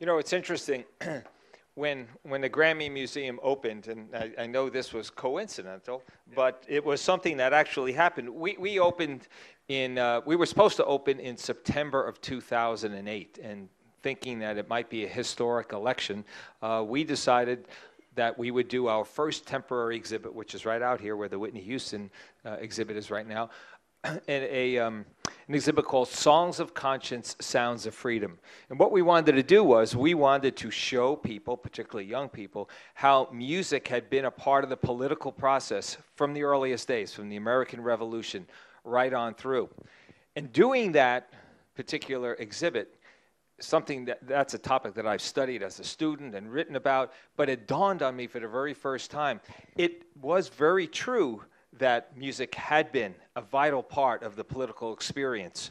You know, it's interesting. when when the Grammy Museum opened, and I, I know this was coincidental, but it was something that actually happened. We we opened in uh, we were supposed to open in September of 2008, and thinking that it might be a historic election, uh, we decided that we would do our first temporary exhibit, which is right out here where the Whitney Houston uh, exhibit is right now, and a, um, an exhibit called Songs of Conscience, Sounds of Freedom. And what we wanted to do was we wanted to show people, particularly young people, how music had been a part of the political process from the earliest days, from the American Revolution right on through. And doing that particular exhibit, something that that's a topic that I've studied as a student and written about, but it dawned on me for the very first time. It was very true that music had been a vital part of the political experience.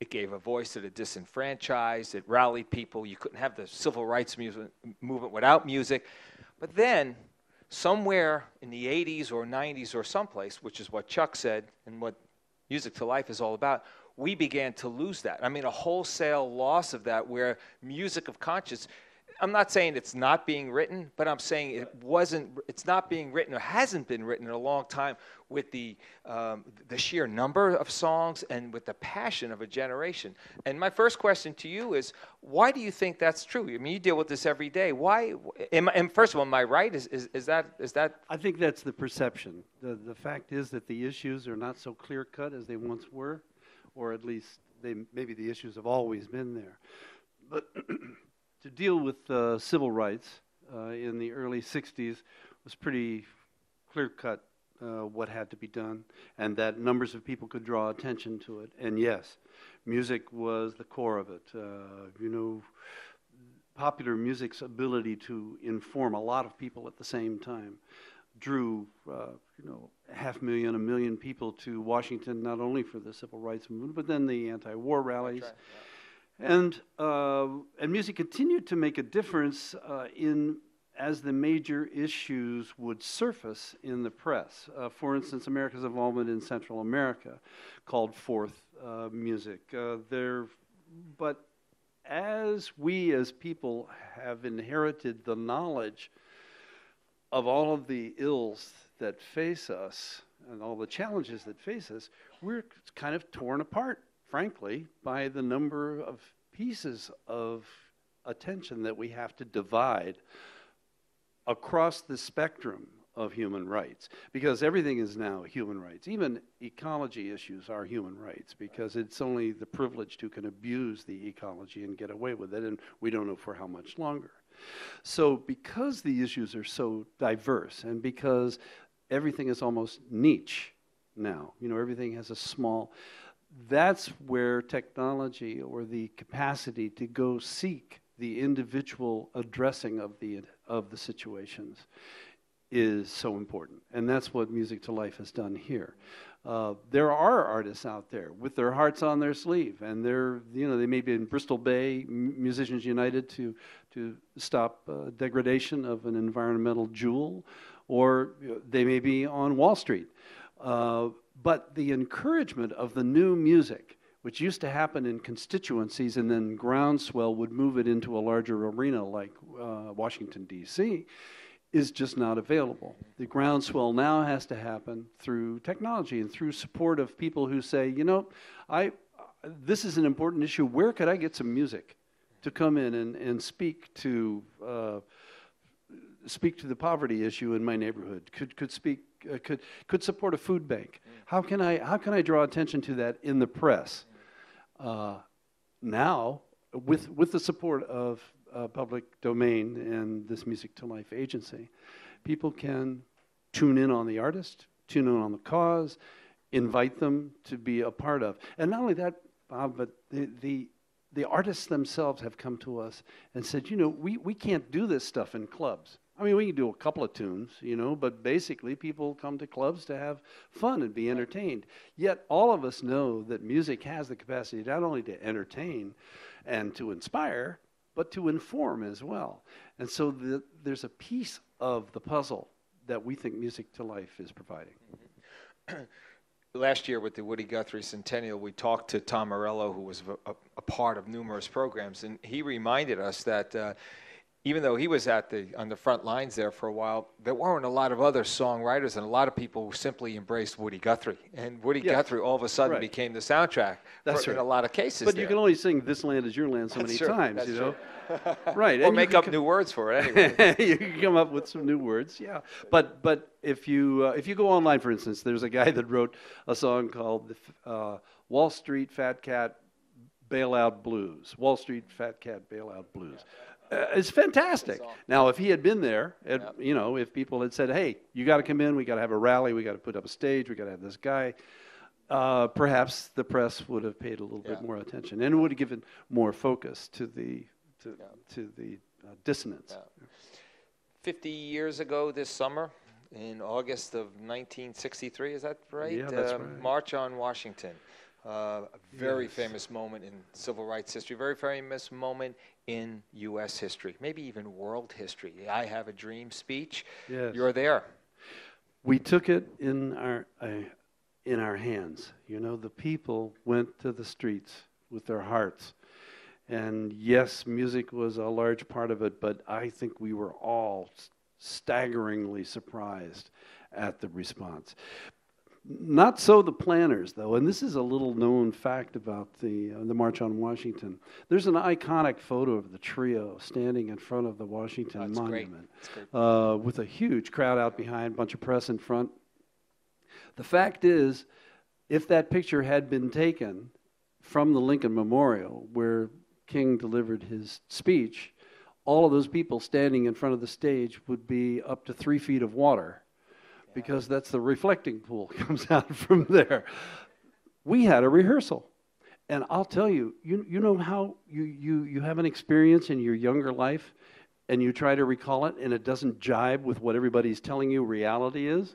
It gave a voice to the disenfranchised, it rallied people. You couldn't have the civil rights movement without music. But then, somewhere in the 80s or 90s or someplace, which is what Chuck said and what Music to Life is all about, we began to lose that. I mean, a wholesale loss of that where music of conscience I'm not saying it's not being written, but I'm saying it wasn't. It's not being written or hasn't been written in a long time with the um, the sheer number of songs and with the passion of a generation. And my first question to you is, why do you think that's true? I mean, you deal with this every day. Why? And first of all, am I right? Is, is, is that is that? I think that's the perception. The the fact is that the issues are not so clear cut as they once were, or at least they maybe the issues have always been there, but. to deal with uh, civil rights uh, in the early 60s was pretty clear cut uh, what had to be done, and that numbers of people could draw attention to it. And yes, music was the core of it. Uh, you know, popular music's ability to inform a lot of people at the same time drew, uh, you know, half million, a million people to Washington, not only for the civil rights movement, but then the anti-war rallies. Right, yeah and, uh, and music continued to make a difference uh, in as the major issues would surface in the press. Uh, for instance, America's involvement in Central America called forth uh, music. Uh, there, but as we as people have inherited the knowledge of all of the ills that face us and all the challenges that face us, we're kind of torn apart frankly, by the number of pieces of attention that we have to divide across the spectrum of human rights because everything is now human rights. Even ecology issues are human rights because it's only the privileged who can abuse the ecology and get away with it, and we don't know for how much longer. So, because the issues are so diverse and because everything is almost niche now, you know, everything has a small that's where technology or the capacity to go seek the individual addressing of the of the situations is so important. And that's what music to life has done here. Uh, there are artists out there with their hearts on their sleeve and they're you know they may be in bristol bay musicians united to to stop uh, degradation of an environmental jewel or know, they may be on wall street. Uh, but the encouragement of the new music, which used to happen in constituencies and then groundswell would move it into a larger arena like uh, Washington, D.C., is just not available. The groundswell now has to happen through technology and through support of people who say, you know, I, this is an important issue. Where could I get some music to come in and, and speak to uh, speak to the poverty issue in my neighborhood? Could could speak uh, could could support a food bank. Mm. How can I how can I draw attention to that in the press? Uh, now, with with the support of uh, public domain and this Music to Life agency, people can tune in on the artist, tune in on the cause, invite them to be a part of. And not only that, Bob, but the, the the artists themselves have come to us and said, you know, we, we can't do this stuff in clubs. I mean, we can do a couple of tunes, you know, but basically people come to clubs to have fun and be entertained. Yet all of us know that music has the capacity not only to entertain and to inspire, but to inform as well. And so the, there's a piece of the puzzle that we think Music to Life is providing. last year with the Woody Guthrie Centennial, we talked to Tom Morello, who was a, a, a part of numerous programs, and he reminded us that. Uh, even though he was at the on the front lines there for a while, there weren't a lot of other songwriters and a lot of people who simply embraced Woody Guthrie. And Woody Yeah. Guthrie all of a sudden Right. became the soundtrack That's for, in a lot of cases. But you can only sing "This Land Is Your Land" so That's many true. times, That's you know. right, or and make up co- new words for it anyway. you can come up with some new words, yeah. But but if you uh, if you go online, for instance, there's a guy that wrote a song called the F- uh, "Wall Street Fat Cat Bailout Blues." Wall Street Fat Cat Bailout Blues. Uh, it's fantastic. Now, if he had been there, and, Yep. you know, if people had said, "Hey, you got to come in. We got to have a rally. We got to put up a stage. We got to have this guy," uh, perhaps the press would have paid a little bit more attention and would have given more focus to the to, Yeah. to the uh, dissonance. Yeah. 50 years ago this summer, in August of 1963, is that right? Yeah, that's Uh, right. March on Washington. Uh, a very Yes. famous moment in civil rights history, very famous moment in U.S. history, maybe even world history. The I Have a Dream speech. Yes. You're there. we took it in our uh, in our hands. You know, the people went to the streets with their hearts, and yes, music was a large part of it. But I think we were all staggeringly surprised at the response. Not so the planners, though, and this is a little known fact about the uh, the March on Washington. There's an iconic photo of the trio standing in front of the Washington great. Monument uh, with a huge crowd out behind, bunch of press in front. The fact is, if that picture had been taken from the Lincoln Memorial, where King delivered his speech, all of those people standing in front of the stage would be up to three feet of water, because that's the reflecting pool comes out from there. We had a rehearsal. And I'll tell you, you, you know how you, you, you have an experience in your younger life and you try to recall it and it doesn't jibe with what everybody's telling you reality is?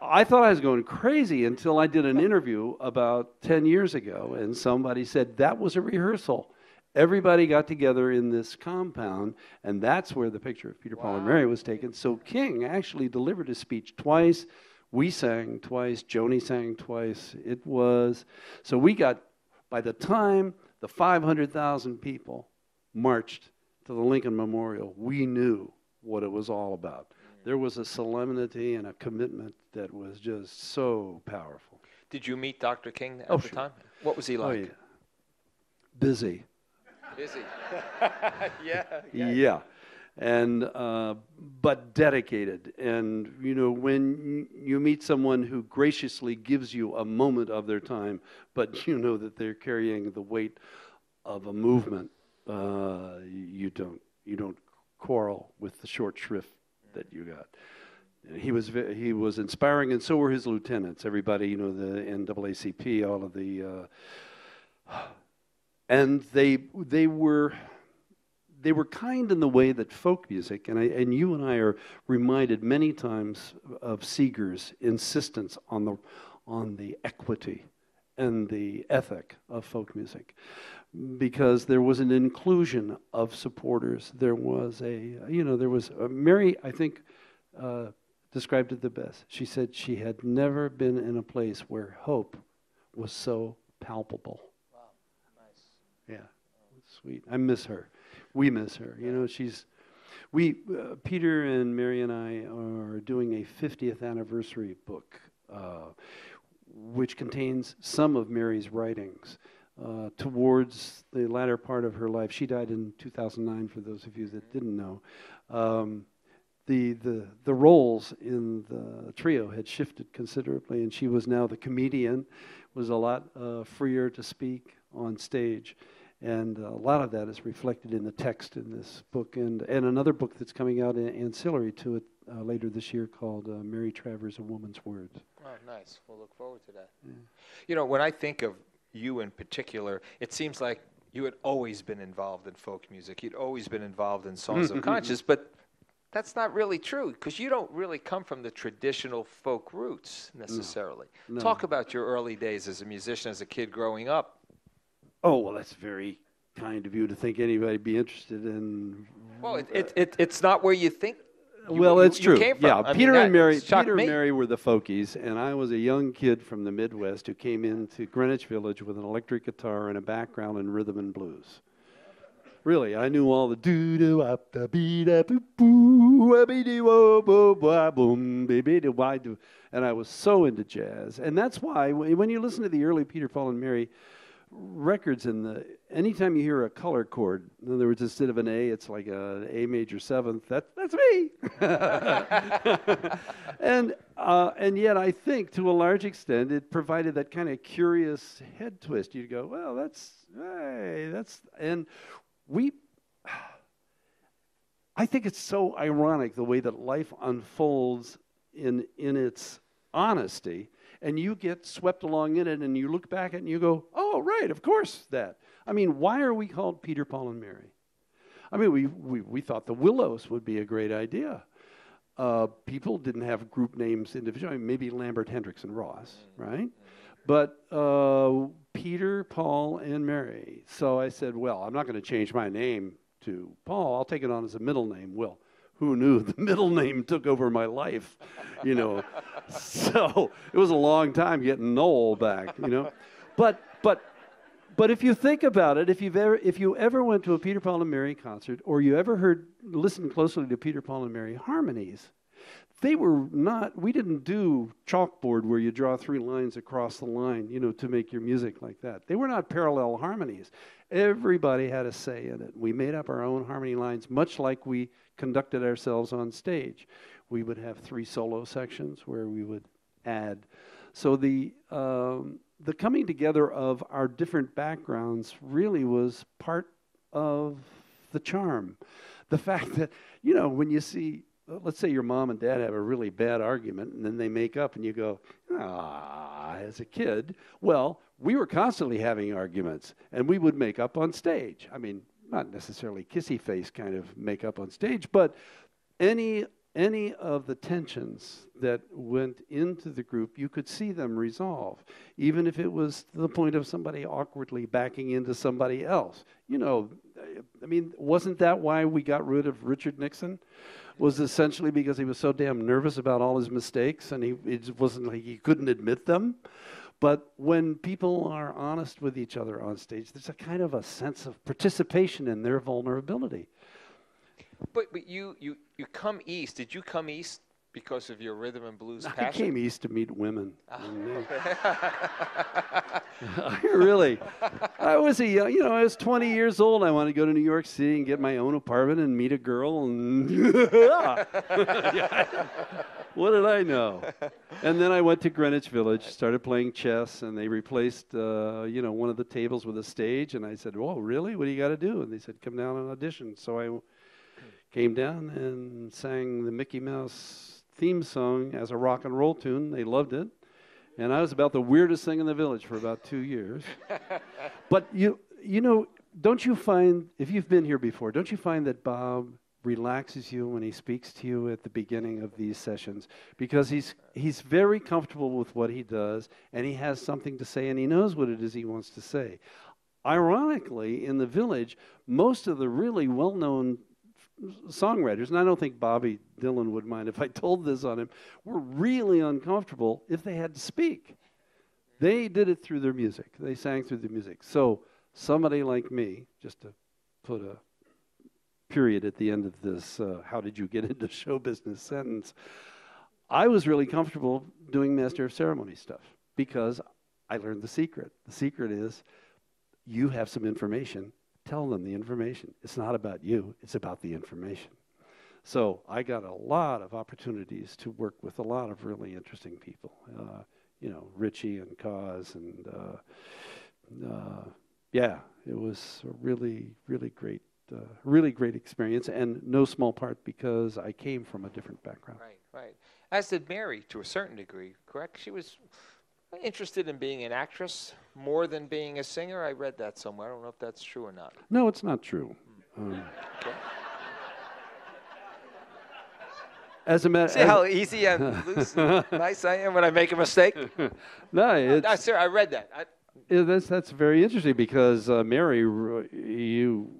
I thought I was going crazy until I did an interview about 10 years ago and somebody said that was a rehearsal. Everybody got together in this compound, and that's where the picture of Peter, Paul, and Mary was taken. So King actually delivered his speech twice. We sang twice. Joni sang twice. It was so we got by the time the 500,000 people marched to the Lincoln Memorial, we knew what it was all about. There was a solemnity and a commitment that was just so powerful. Did you meet Dr. King at Oh, the sure. time? What was he oh, like? Oh yeah, busy. Busy. yeah. Yeah. And, uh, but dedicated. And, you know, when y- you meet someone who graciously gives you a moment of their time, but you know that they're carrying the weight of a movement, uh, you don't, you don't quarrel with the short shrift that you got. He was ve- he was inspiring, and so were his lieutenants. Everybody, you know, the NAACP, all of the, uh, and they they were they were kind in the way that folk music, and, I, and you and I are reminded many times of Seeger's insistence on the, on the equity and the ethic of folk music, because there was an inclusion of supporters. There was a, you know, there was uh, Mary. I think uh, described it the best. She said she had never been in a place where hope was so palpable. Yeah, sweet. I miss her. We miss her. You know, she's. We uh, Peter and Mary and I are doing a 50th anniversary book, uh, which contains some of Mary's writings. Uh, towards the latter part of her life, she died in 2009. For those of you that didn't know, um, the the the roles in the trio had shifted considerably, and she was now the comedian, was a lot uh, freer to speak on stage, and a lot of that is reflected in the text in this book, and and another book that's coming out in ancillary to it uh, later this year called uh, Mary Travers: A Woman's Words. Oh, nice. We'll look forward to that. You know, when I think of you in particular, it seems like you had always been involved in folk music. You'd always been involved in songs of conscience, but that's not really true because you don't really come from the traditional folk roots necessarily. No. Talk about your early days as a musician, as a kid growing up. Oh well, that's very kind of you to think anybody'd be interested in. Well, it, it, it, it's not where you think You- well, it's you true. came from. Yeah, I Peter that and Mary. Peter me. and Mary were the folkies, and I was a young kid from the Midwest who came into Greenwich Village with an electric guitar and a background in rhythm and blues. Really, I knew all the doo doo up da bee da boo boo bee dee wo bo ba boom be be do why do, and I was so into jazz, and that's why when when you listen to the early Peter, Paul, and Mary records in the anytime you hear a color chord in other words instead of an a it's like a a major seventh that, that's me. And uh, and yet i think to a large extent it provided that kind of curious head twist. You'd go well that's hey that's and we i think it's so ironic the way that life unfolds in in its honesty and you get swept along in it and you look back at it and you go oh right of course that. I mean why are we called peter paul and mary? I mean we we, we thought the willows would be a great idea. Uh, people didn't have group names individually. Maybe lambert hendricks and ross right? But uh, peter paul and mary. So i said well i'm not going to change my name to paul. I'll take it on as a middle name. Will who knew the middle name took over my life you know so it was a long time getting noel back you know? But but but if you think about it if you've ever if you ever went to a peter paul and mary concert or you ever heard listened closely to peter paul and mary harmonies they were not we didn't do chalkboard where you draw three lines across the line you know to make your music like that. They were not parallel harmonies. Everybody had a say in it. We made up our own harmony lines much like we conducted ourselves on stage we would have three solo sections where we would add. So the um, the coming together of our different backgrounds really was part of the charm. The fact that you know when you see uh, let's say your mom and dad have a really bad argument and then they make up and you go ah as a kid well we were constantly having arguments and we would make up on stage. I mean not necessarily kissy face kind of make up on stage but any any of the tensions that went into the group you could see them resolve even if it was to the point of somebody awkwardly backing into somebody else. You know i mean wasn't that why we got rid of richard nixon? Was essentially because he was so damn nervous about all his mistakes and he it wasn't like he couldn't admit them. But when people are honest with each other on stage there's a kind of a sense of participation in their vulnerability But, but you, you, you come east. Did you come east because of your rhythm and blues I came east to meet women. I really, I was a young, you know, I was 20 years old. I wanted to go to New York City and get my own apartment and meet a girl. And what did I know? And then I went to Greenwich Village, started playing chess, and they replaced, uh, you know, one of the tables with a stage. And I said, "Oh, really? What do you got to do?" And they said, "Come down and audition." So I came down and sang the Mickey Mouse theme song as a rock and roll tune. They loved it. And I was about the weirdest thing in the village for about two years. but you, you know, don't you find, if you've been here before, don't you find that Bob relaxes you when he speaks to you at the beginning of these sessions? Because he's, he's very comfortable with what he does, and he has something to say, and he knows what it is he wants to say. Ironically, in the village, most of the really well known songwriters, and I don't think Bobby Dylan would mind if I told this on him, were really uncomfortable if they had to speak. They did it through their music. They sang through the music. So somebody like me, just to put a period at the end of this, uh, how did you get into show business sentence? I was really comfortable doing master of ceremony stuff because I learned the secret. The secret is you have some information tell them the information. It's not about you, it's about the information. So I got a lot of opportunities to work with a lot of really interesting people. Uh, you know, Richie and Cause, and uh, uh, yeah, it was a really, really great, uh, really great experience, and no small part because I came from a different background. Right, right. As did Mary to a certain degree, correct? She was interested in being an actress more than being a singer. I read that somewhere. I don't know if that's true or not. No, it's not true. Um, Okay. as a matter, See how easy and loose and nice I am when I make a mistake? no, it's, I, sir, I read that. I, Yeah, that's that's very interesting because uh, Mary, you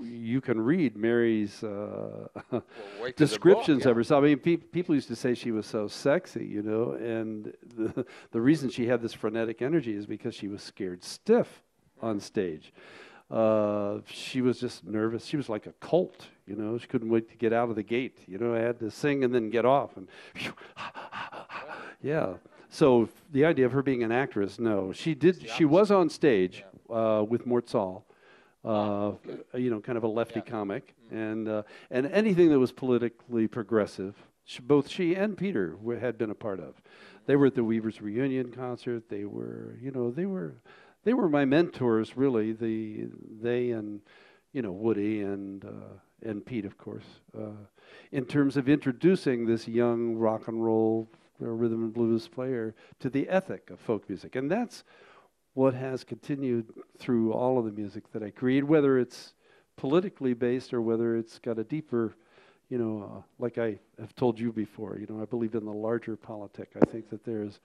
you can read Mary's uh, till the book, descriptions yeah. of herself. I mean, pe- people used to say she was so sexy, you know, and the, the reason she had this frenetic energy is because she was scared stiff on stage. Uh, she was just nervous. She was like a colt, you know. She couldn't wait to get out of the gate. You know, I had to sing and then get off, and yeah. So the idea of her being an actress, no, she did. She was on stage uh, with Mort Sahl, uh, you know, kind of a lefty Yeah. comic, and uh, and anything that was politically progressive, sh both she and Peter were, had been a part of. They were at the Weavers reunion concert. They were, you know, they were, they were my mentors, really. The they and you know Woody and uh, and Pete, of course, uh, in terms of introducing this young rock and roll uh, rhythm and blues player to the ethic of folk music, and that's what has continued through all of the music that I create, whether it's politically based or whether it's got a deeper, you know, uh, like I have told you before, you know, I believe in the larger politic. I think that there's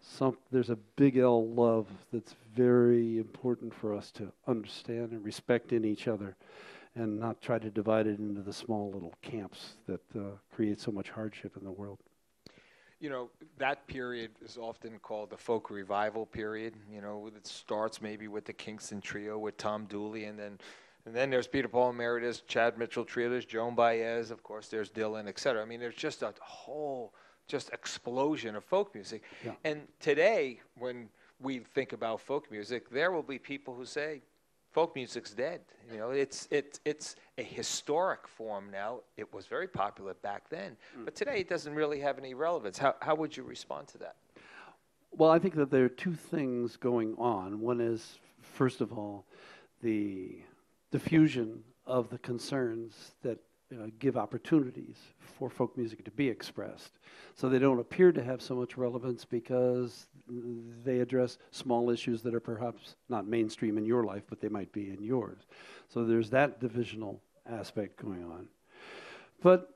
some, there's a big L love that's very important for us to understand and respect in each other and not try to divide it into the small little camps that uh, create so much hardship in the world. You know, that period is often called the folk revival period. You know, it starts maybe with the Kingston Trio with Tom Dooley, and then and then there's Peter Paul and Mary, there's Chad Mitchell Trio, there's Joan Baez, of course, there's Dylan, et cetera. I mean, there's just a whole just explosion of folk music. Yeah. And today, when we think about folk music, there will be people who say, folk music's dead. You know, it's it's it's a historic form now. It was very popular back then, mm. but today it doesn't really have any relevance. How how would you respond to that? Well, I think that there are two things going on. One is, first of all, the diffusion of the concerns that uh, give opportunities for folk music to be expressed. So they don't appear to have so much relevance because they address small issues that are perhaps not mainstream in your life, but they might be in yours. So there's that divisional aspect going on. But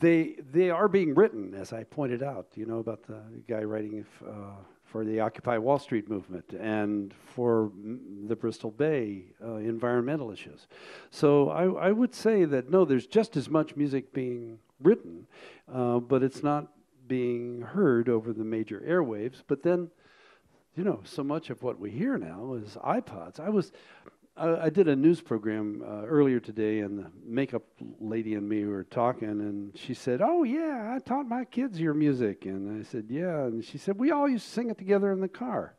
they they are being written, as I pointed out. You know about the guy writing f- uh, for the Occupy Wall Street movement and for the Bristol Bay uh, environmental issues. So I, I would say that no, there's just as much music being written, uh, but it's not being heard over the major airwaves. But then, you know, so much of what we hear now is iPods. I was I, did a news program uh, earlier today, and the makeup lady and me were talking, and she said, "Oh yeah, I taught my kids your music," and I said, "Yeah," and she said, "We all used to sing it together in the car."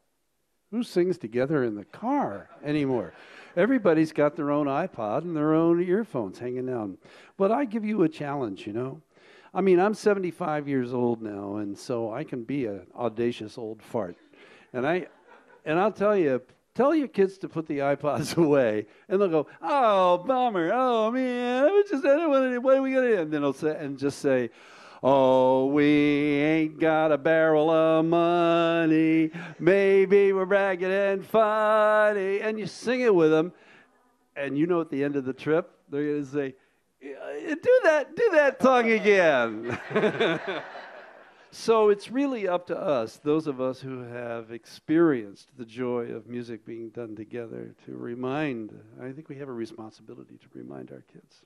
Who sings together in the car anymore? Everybody's got their own iPod and their own earphones hanging down. But I give you a challenge, you know. I mean, I'm 75 years old now, and so I can be an audacious old fart. And I, and I'll tell you, tell your kids to put the iPods away, and they'll go, "Oh, bummer! Oh man, I was just I don't want to, what are we gonna?" do?" And then they'll say, and just say, "Oh, we ain't got a barrel of money. Maybe we're bragging and funny," and you sing it with them, and you know at the end of the trip they're gonna say. Do that, do that tongue again. So it's really up to us, those of us who have experienced the joy of music being done together, to remind. I think we have a responsibility to remind our kids.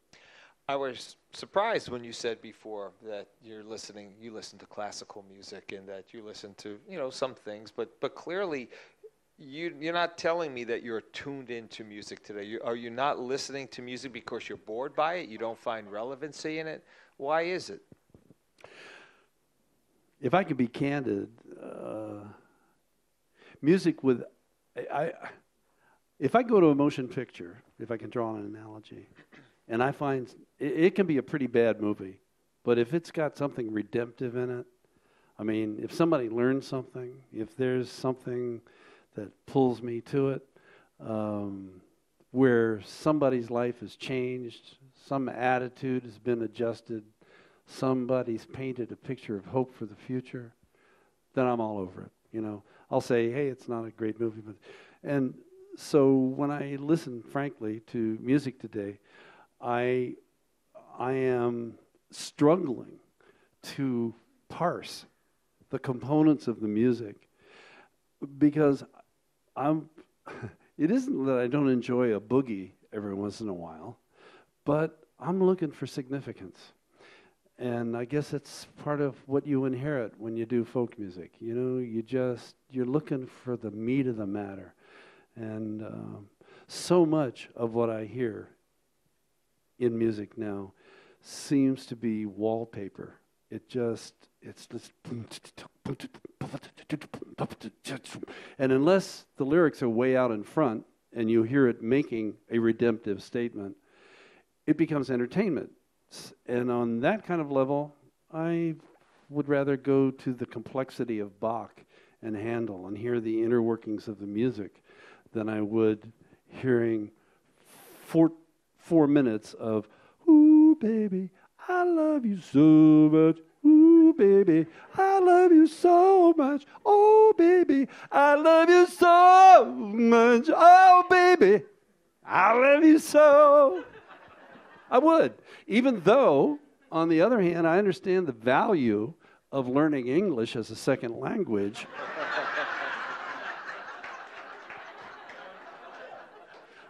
I was surprised when you said before that you're listening, you listen to classical music and that you listen to, you know, some things, but but clearly you you're not telling me that you're tuned into music today. You, are you not listening to music because you're bored by it? You don't find relevancy in it? Why is it? If I could be candid, uh, music with, I, if I go to a motion picture, if I can draw an analogy, and I find it, it can be a pretty bad movie, but if it's got something redemptive in it, I mean, if somebody learns something, if there's something that pulls me to it, um, where somebody's life has changed, some attitude has been adjusted, somebody's painted a picture of hope for the future, then I'm all over it. You know, I'll say, hey, it's not a great movie, but, and so when I listen, frankly, to music today, I, I am struggling to parse the components of the music because I'm. It isn't that I don't enjoy a boogie every once in a while, but I'm looking for significance. And I guess it's part of what you inherit when you do folk music. You know, you just, you're looking for the meat of the matter. And um, so much of what I hear in music now seems to be wallpaper. It just, it's just. And unless the lyrics are way out in front and you hear it making a redemptive statement, it becomes entertainment. And on that kind of level, I would rather go to the complexity of Bach and Handel and hear the inner workings of the music than I would hearing four, four minutes of, Ooh, baby, I love you so much. Ooh, baby, I love you so much. Oh, baby, I love you so much. Oh, baby, I love you so. I would. Even though, on the other hand, I understand the value of learning English as a second language.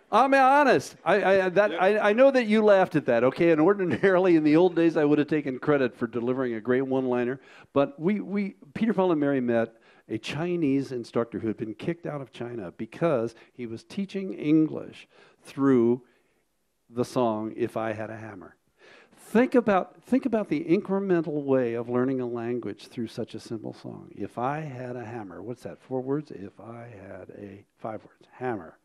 I'm honest. I, I, that. I, I know that you laughed at that, okay? And ordinarily, in the old days, I would have taken credit for delivering a great one liner. But we, we, Peter, Paul, and Mary met a Chinese instructor who had been kicked out of China because he was teaching English through the song If I Had a Hammer. Think about, think about the incremental way of learning a language through such a simple song. If I had a hammer, what's that? Four words? If I had a, five words, hammer.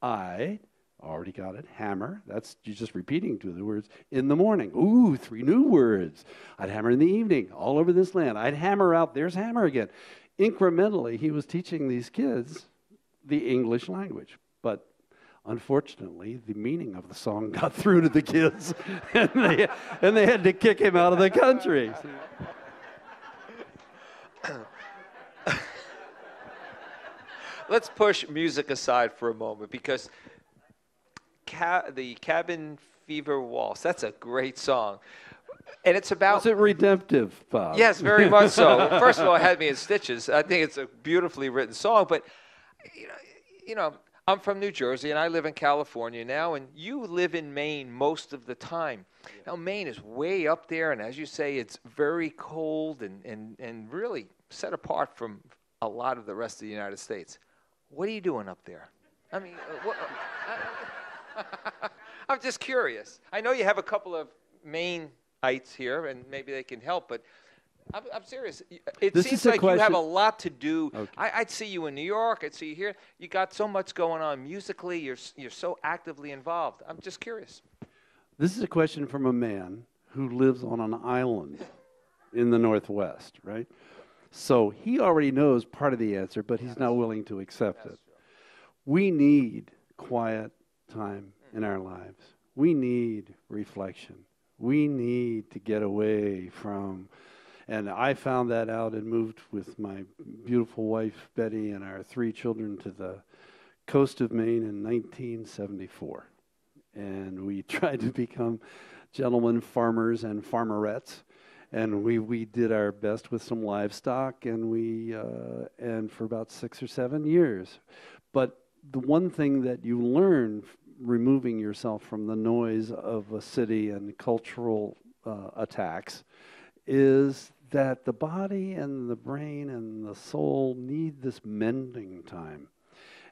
I already got it. Hammer. That's you're just repeating two of the words. In the morning. Ooh, three new words. I'd hammer in the evening. All over this land. I'd hammer out. There's hammer again. Incrementally, he was teaching these kids the English language. But unfortunately, the meaning of the song got through to the kids, and they and they had to kick him out of the country. let's push music aside for a moment because ca- the Cabin Fever Waltz, that's a great song. And it's about. Was it redemptive, Bob? Yes, very much so. First of all, it had me in stitches. I think it's a beautifully written song, but, you know, you know I'm from New Jersey and I live in California now, and you live in Maine most of the time. Now, Maine is way up there, and as you say, it's very cold and, and, and really set apart from a lot of the rest of the United States. What are you doing up there? I mean, uh, what, uh, I'm just curious. I know you have a couple of Maineites here, and maybe they can help, but I'm, I'm serious. Uh, it this seems like question. you have a lot to do. Okay. I, would see you in New York. I'd see you here. You got so much going on musically. You're you're so actively involved. I'm just curious. This is a question from a man who lives on an island in the Northwest, right? So he already knows part of the answer, but he's not willing to accept it. We need quiet time in our lives. We need reflection. We need to get away from, and I found that out and moved with my beautiful wife, Betty, and our three children to the coast of Maine in 1974. And we tried to become gentlemen farmers and farmerettes and we, we did our best with some livestock and we uh, and for about six or seven years but the one thing that you learn removing yourself from the noise of a city and cultural uh, attacks is that the body and the brain and the soul need this mending time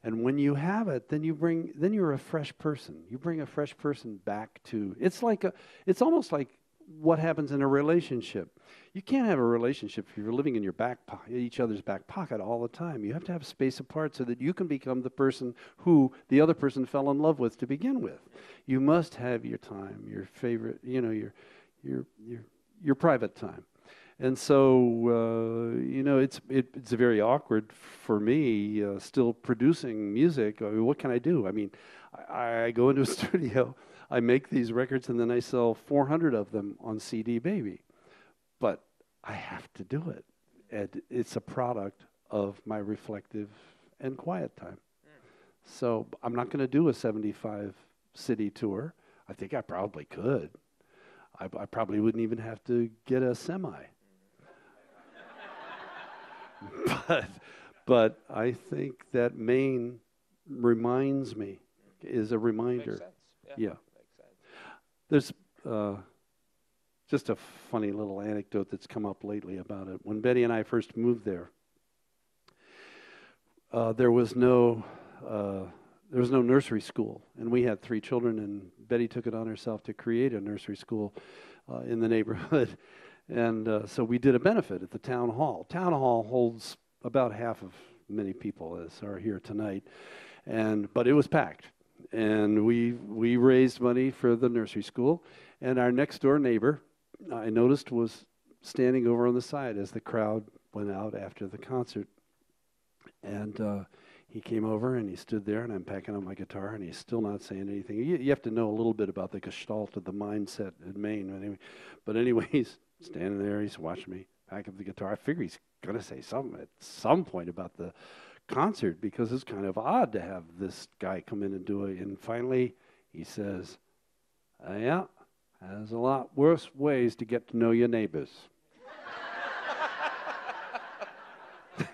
and when you have it then you bring then you're a fresh person you bring a fresh person back to it's like a it's almost like what happens in a relationship. You can't have a relationship if you're living in your back po- each other's back pocket all the time. You have to have space apart so that you can become the person who the other person fell in love with to begin with. You must have your time, your favorite, you know, your your your your private time. And so, uh, you know, it's it, it's very awkward for me uh, still producing music. I mean, what can I do? I mean, I, I go into a studio I make these records and then I sell 400 of them on CD Baby. But I have to do it. And it's a product of my reflective and quiet time. So I'm not going to do a 75 city tour. I think I probably could. I, I probably wouldn't even have to get a semi. But, but I think that Maine reminds me, is a reminder Yeah. Sense. There's uh, just a funny little anecdote that's come up lately about it. When Betty and I first moved there, uh, there was no uh, there was no nursery school, and we had three children. And Betty took it on herself to create a nursery school uh, in the neighborhood, and uh, so we did a benefit at the town hall. Town hall holds about half of many people as are here tonight, and but it was packed, and we we raised money for the nursery school, and our next door neighbor, I noticed, was standing over on the side as the crowd went out after the concert, and. Uh, he came over and he stood there, and I'm packing up my guitar, and he's still not saying anything. You, you have to know a little bit about the gestalt of the mindset in Maine. Anyway, but anyway, he's standing there, he's watching me pack up the guitar. I figure he's going to say something at some point about the concert because it's kind of odd to have this guy come in and do it. And finally, he says, uh, Yeah, there's a lot worse ways to get to know your neighbors.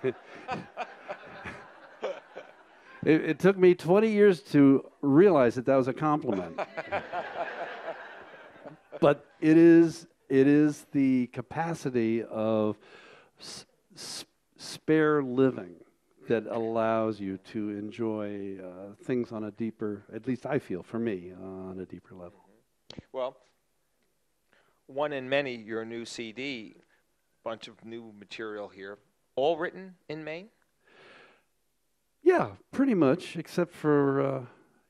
It, it, took me 20 years to realize that that was a compliment. but it is, it is the capacity of s- spare living that allows you to enjoy uh, things on a deeper, at least I feel for me, uh, on a deeper level. Well, one in many, your new CD, bunch of new material here, all written in Maine? Yeah, pretty much, except for uh,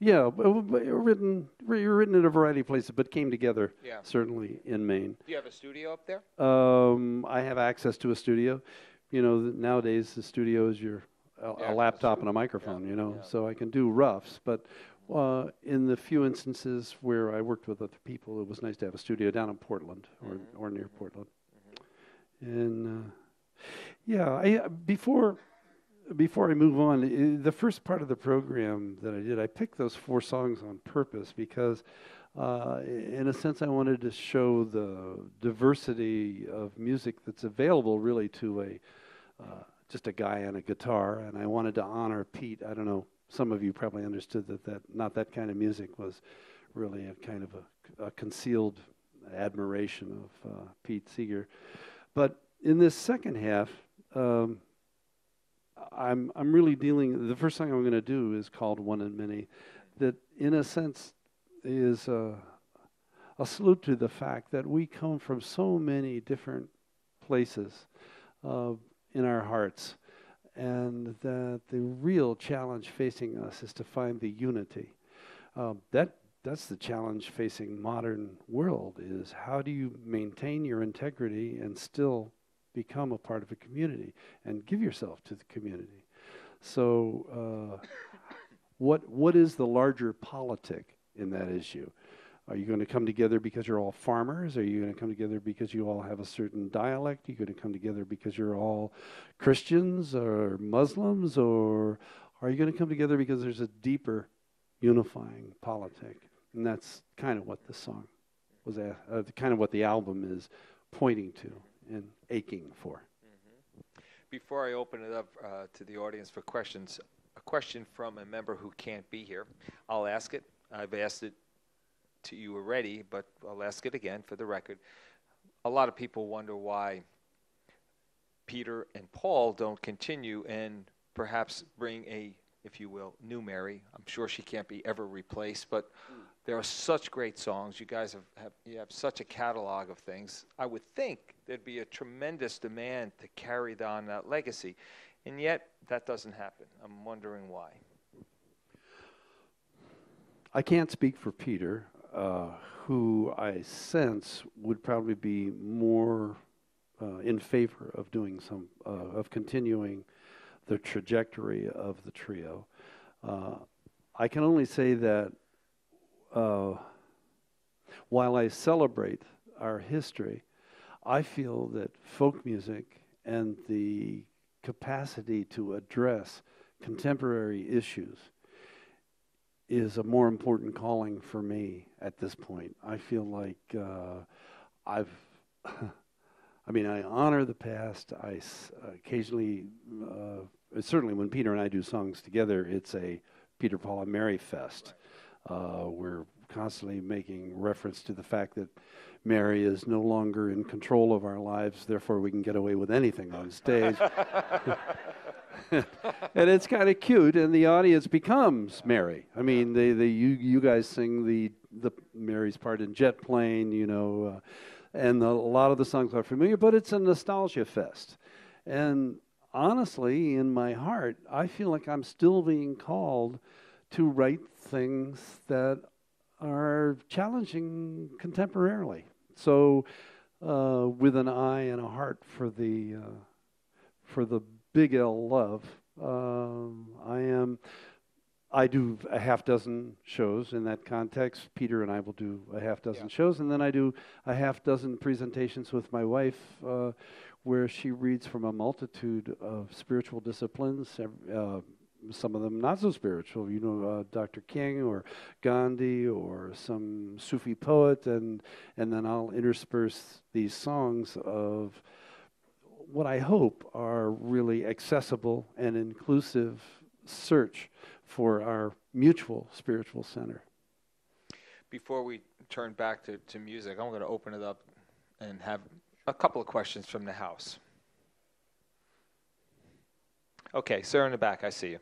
yeah, written written in a variety of places, but came together yeah. certainly in Maine. Do you have a studio up there? Um, I have access to a studio. You know, nowadays the studio is your a, yeah, a laptop and a microphone. Yeah, you know, so I can do roughs, but. Uh, in the few instances where I worked with other people, it was nice to have a studio down in Portland or, Mhm. or near Mhm. Portland. Mhm. And uh, yeah, I, before before I move on, the first part of the program that I did, I picked those four songs on purpose because, uh, in a sense, I wanted to show the diversity of music that's available really to a uh, just a guy on a guitar, and I wanted to honor Pete. I don't know. Some of you probably understood that that not that kind of music was really a kind of a, a concealed admiration of uh, Pete Seeger. But in this second half, um, I'm I'm really dealing. The first thing I'm going to do is called One in Many, that in a sense is a, a salute to the fact that we come from so many different places uh, in our hearts, and that the real challenge facing us is to find the unity. Um, that that's the challenge facing modern world is how do you maintain your integrity and still become a part of a community and give yourself to the community. So, uh, what what is the larger politic in that issue? Are you going to come together because you're all farmers? Are you going to come together because you all have a certain dialect? Are you going to come together because you're all Christians or Muslims? Or are you going to come together because there's a deeper unifying politic? And that's kind of what the song was, uh, kind of what the album is pointing to and aching for. Before I open it up uh, to the audience for questions, a question from a member who can't be here. I'll ask it. I've asked it to you already, but I'll ask it again for the record. A lot of people wonder why Peter and Paul don't continue and perhaps bring a, if you will, new Mary. I'm sure she can't be ever replaced, but there are such great songs. You guys have, have you have such a catalog of things. I would think there'd be a tremendous demand to carry on that legacy, and yet that doesn't happen. I'm wondering why. I can't speak for Peter, uh, who I sense would probably be more uh, in favor of doing some, uh, of continuing the trajectory of the trio. Uh, I can only say that uh, while I celebrate our history, I feel that folk music and the capacity to address contemporary issues is a more important calling for me at this point. I feel like uh, I've, I mean, I honor the past. I s- occasionally, uh, certainly when Peter and I do songs together, it's a Peter, Paul, and Mary fest. Uh, we're constantly making reference to the fact that Mary is no longer in control of our lives, therefore we can get away with anything on stage. and it's kind of cute, and the audience becomes Mary. I mean, they, they you you guys sing the the Mary's part in Jet Plane, you know, uh, and the, a lot of the songs are familiar, but it's a nostalgia fest. And honestly, in my heart, I feel like I'm still being called to write things that are challenging contemporarily. So, uh, with an eye and a heart for the uh, for the big L love, um, I am. I do a half dozen shows in that context. Peter and I will do a half dozen yeah. shows, and then I do a half dozen presentations with my wife, uh, where she reads from a multitude of spiritual disciplines. Some of them not so spiritual, you know, uh, Dr. King or Gandhi or some Sufi poet, and and then I'll intersperse these songs of what I hope are really accessible and inclusive search for our mutual spiritual center. Before we turn back to, to music, I'm going to open it up and have a couple of questions from the house. Okay, sir in the back, I see you.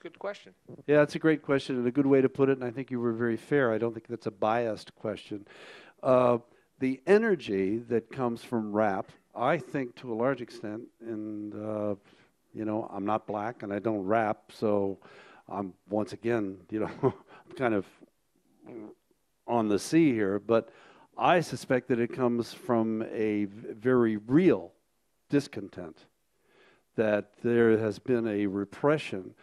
A good question. Yeah, that's a great question and a good way to put it, and I think you were very fair. I don't think that's a biased question. Uh, the energy that comes from rap, I think to a large extent, and uh, you know, I'm not black and I don't rap, so I'm once again, you know, kind of on the sea here, but I suspect that it comes from a very real discontent that there has been a repression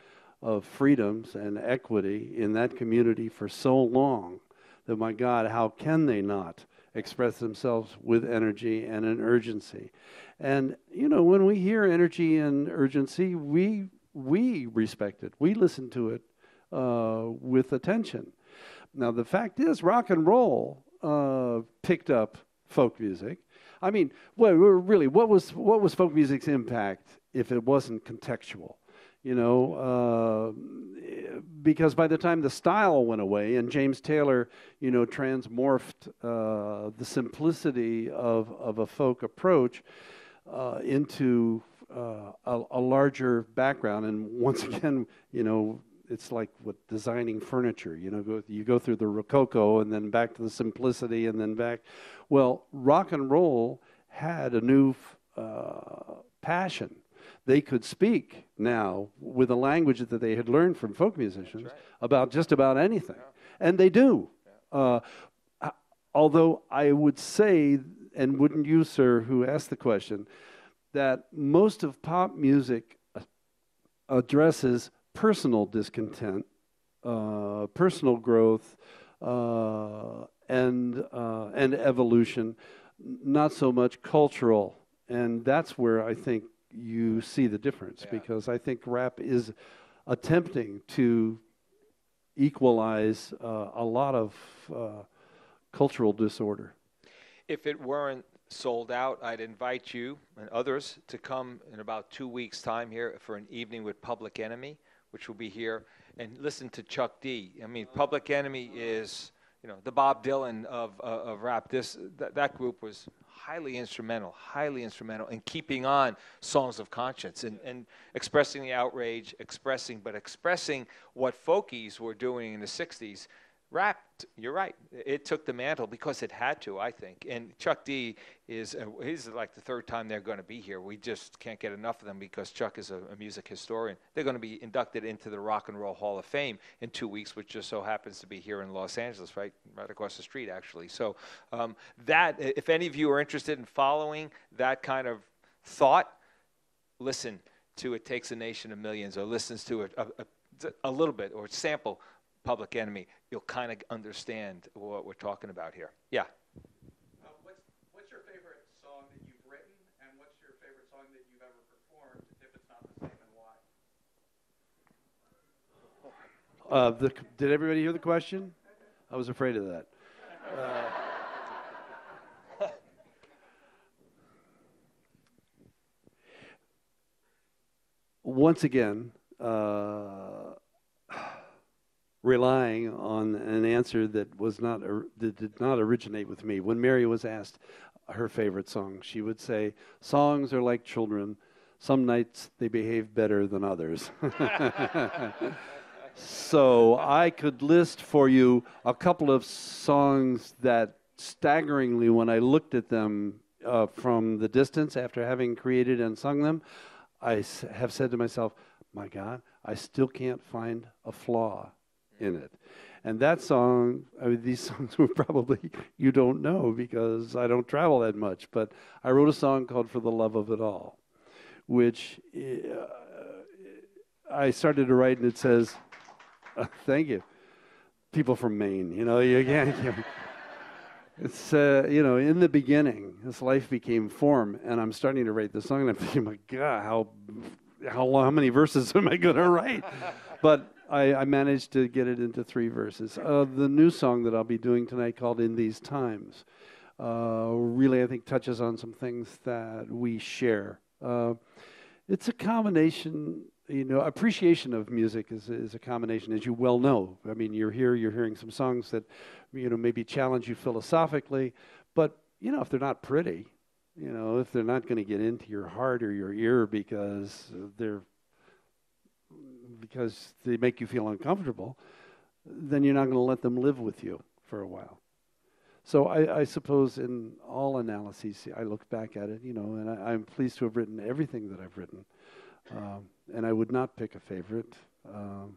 of freedoms and equity in that community for so long that, my God, how can they not express themselves with energy and an urgency? And, you know, when we hear energy and urgency, we, we respect it, we listen to it uh, with attention. Now, the fact is, rock and roll uh, picked up folk music. I mean, well, really, what was what was folk music's impact if it wasn't contextual? You know, uh, because by the time the style went away and James Taylor, you know, transmorphed uh, the simplicity of of a folk approach uh, into uh, a, a larger background, and once again, you know, it's like what designing furniture. You know, go, you go through the Rococo and then back to the simplicity and then back. Well, rock and roll had a new uh, passion. They could speak now with a language that they had learned from folk musicians right. about just about anything, yeah. and they do. Yeah. Uh, although I would say, and wouldn't you, sir, who asked the question, that most of pop music addresses personal discontent, uh, personal growth, uh, and uh, and evolution, not so much cultural. And that's where I think you see the difference yeah. because I think rap is attempting to equalize uh, a lot of uh, cultural disorder. If it weren't sold out, I'd invite you and others to come in about two weeks' time here for an evening with Public Enemy which will be here, and listen to Chuck D. I mean, Public Enemy is, you know, the Bob Dylan of, uh, of rap. This, th- that group was highly instrumental, highly instrumental in keeping on songs of conscience and, and expressing the outrage, expressing, but expressing what folkies were doing in the 60s Rap, you're right. It took the mantle because it had to, I think. And Chuck D is uh, he's like the third time they're going to be here. We just can't get enough of them because Chuck is a, a, music historian. They're going to be inducted into the Rock and Roll Hall of Fame in two weeks, which just so happens to be here in Los Angeles, right, right across the street, actually. So um, that, if any of you are interested in following that kind of thought, listen to "It Takes a Nation of Millions or listens to a, a, a little bit or sample Public Enemy, you'll kind of understand what we're talking about here. Yeah. Uh, what's, what's your favorite song that you've written, and what's your favorite song that you've ever performed, if it's not the same, and why? Uh, the, did everybody hear the question? I was afraid of that. Uh, once again, uh, relying on an answer that was not that did not originate with me. When Mary was asked her favorite song, she would say, "Songs are like children. Some nights they behave better than others." so I could list for you a couple of songs that staggeringly, when I looked at them uh, from the distance after having created and sung them, I have said to myself, "My God, I still can't find a flaw in it. And that song, I mean, these songs were probably you don't know because I don't travel that much. But I wrote a song called "For the Love of It All," which uh, I started to write, and it says, uh, "Thank you." People from Maine, you know, you can't. it's uh, you know, in the beginning, this life became form, and I'm starting to write the song, and I'm thinking, my God, how how how many verses am I going to write? but I, I, managed to get it into three verses. Uh, the new song that I'll be doing tonight, called "In These Times," uh, really I think touches on some things that we share. Uh, it's a combination, you know, appreciation of music is is a combination, as you well know. I mean, you're here, you're hearing some songs that, you know, maybe challenge you philosophically, but you know, if they're not pretty, you know, if they're not going to get into your heart or your ear because they're because they make you feel uncomfortable, then you're not going to let them live with you for a while. So I, I, suppose in all analyses, I look back at it, you know, and I, am pleased to have written everything that I've written. Um, and I would not pick a favorite, um,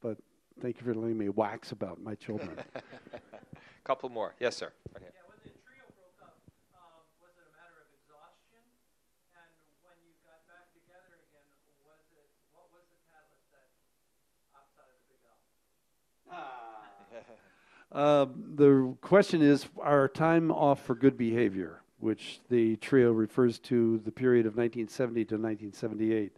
but thank you for letting me wax about my children. A couple more. Yes, sir. Uh, the question is our time off for good behavior, which the trio refers to the period of 1970 to 1978,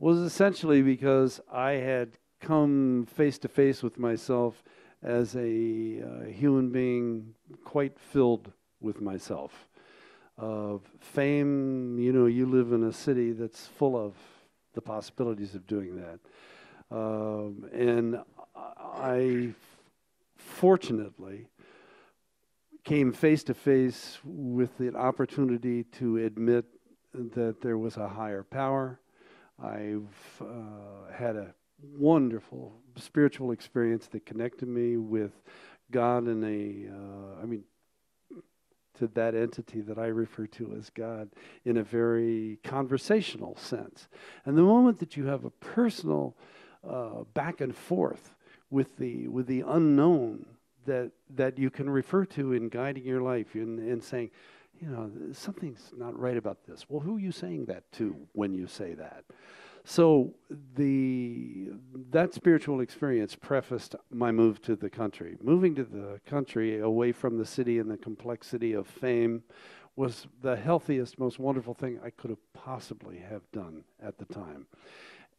was essentially because I had come face to face with myself as a uh, human being quite filled with myself. Of fame, you know, you live in a city that's full of the possibilities of doing that. Um, and I fortunately came face to face with the opportunity to admit that there was a higher power. I've uh, had a wonderful spiritual experience that connected me with God and a, uh, I mean, to that entity that I refer to as God in a very conversational sense. And the moment that you have a personal uh, back and forth with the with the unknown that that you can refer to in guiding your life and, and saying, you know, something's not right about this. Well, who are you saying that to when you say that? So the that spiritual experience prefaced my move to the country. Moving to the country away from the city and the complexity of fame was the healthiest, most wonderful thing I could have possibly have done at the time.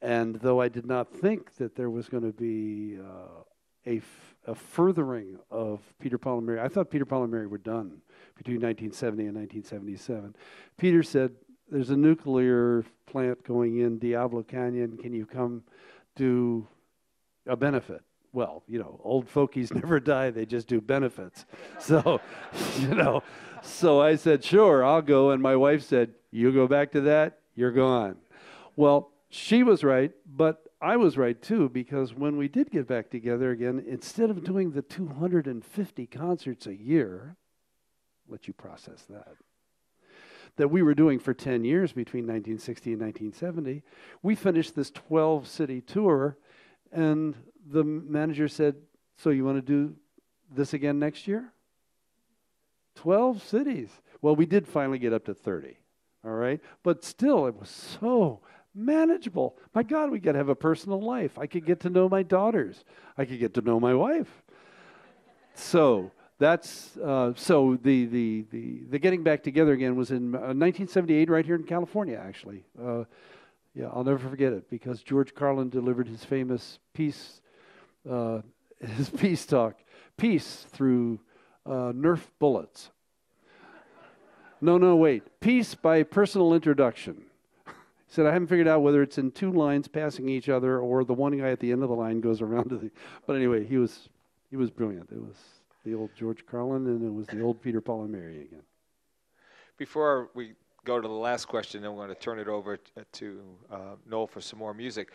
And though I did not think that there was going to be uh, a, f- a furthering of Peter, Paul, and Mary, I thought Peter, Paul, and Mary were done between 1970 and 1977. Peter said, There's a nuclear plant going in Diablo Canyon. Can you come do a benefit? Well, you know, old folkies never die, they just do benefits. So, you know, so I said, Sure, I'll go. And my wife said, You go back to that, you're gone. Well, she was right, but I was right too, because when we did get back together again, instead of doing the 250 concerts a year, let you process that, that we were doing for 10 years between 1960 and 1970, we finished this 12 city tour, and the manager said, So you want to do this again next year? 12 cities. Well, we did finally get up to 30, all right? But still, it was so manageable. My God, we got to have a personal life. I could get to know my daughters, I could get to know my wife. So, that's uh, so the, the the the getting back together again was in uh, 1978 right here in California actually. Uh, yeah, I'll never forget it because George Carlin delivered his famous peace uh, his peace talk, peace through uh, Nerf bullets. No, no, wait. Peace by personal introduction. Said, I haven't figured out whether it's in two lines passing each other or the one guy at the end of the line goes around to the. But anyway, he was he was brilliant. It was the old George Carlin and it was the old Peter, Paul, and Mary again. Before we go to the last question, we're going to turn it over t- to uh, Noel for some more music.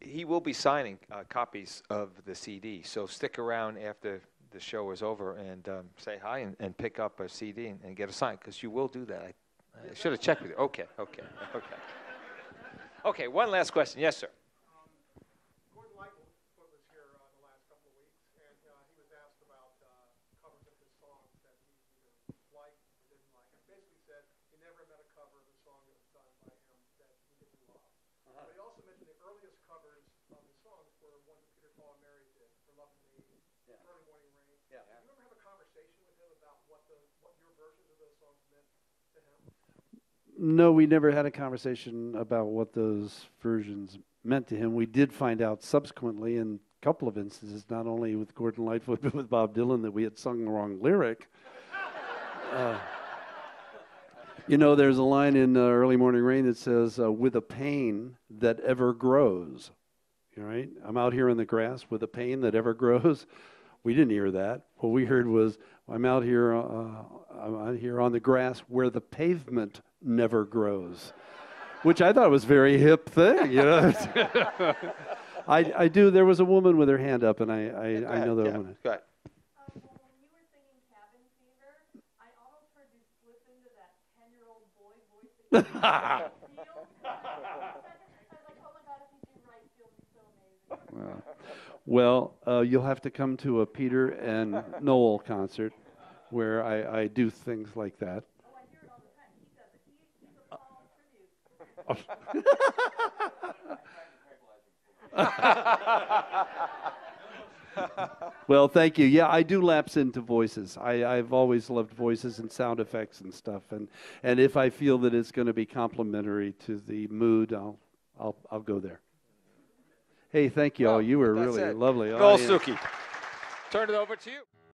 He will be signing uh, copies of the CD, so stick around after the show is over and um, say hi and, and pick up a CD and, and get a sign because you will do that. I, I should have checked with you. Okay, okay, okay. Okay, one last question. Yes, sir. Gordon Lightfoot was here uh, the last couple of weeks, and uh, he was asked about uh, covers of his songs that he either liked or didn't like. And basically said he never met a cover of a song that was done by him that he didn't love. But he also mentioned the earliest covers of his songs were ones that Peter, Paul, and Mary did for Lovin' Me, Early Morning Rain. Yeah. Did you ever have a conversation with him about what the what your versions of those songs meant to him? No, we never had a conversation about what those versions meant to him. We did find out subsequently in a couple of instances, not only with Gordon Lightfoot, but with Bob Dylan, that we had sung the wrong lyric. Uh, you know, there's a line in uh, Early Morning Rain that says, uh, with a pain that ever grows. All right? I'm out here in the grass with a pain that ever grows. We didn't hear that. What we heard was, I'm out here, uh, I'm out here on the grass where the pavement never grows, which I thought was a very hip thing. You know, I, I do. There was a woman with her hand up, and I, I, I know that yeah, woman. Go ahead. Well, you were singing Cabin Fever, I almost heard you slip into that ten-year-old boy voice that you feel. I was like, oh my god, if you do right, you'll be so amazing. Well, uh, you'll have to come to a Peter and Noel concert where I, I do things like that. Oh, I hear it all the time. He does it. He, he's a Paul tribute. Well, thank you. Yeah, I do lapse into voices. I, I've always loved voices and sound effects and stuff. And, and if I feel that it's going to be complimentary to the mood, I'll, I'll, I'll go there. Hey, thank you all. You were that's really it. lovely. Noel oh, audience. Stookey. Turn it over to you.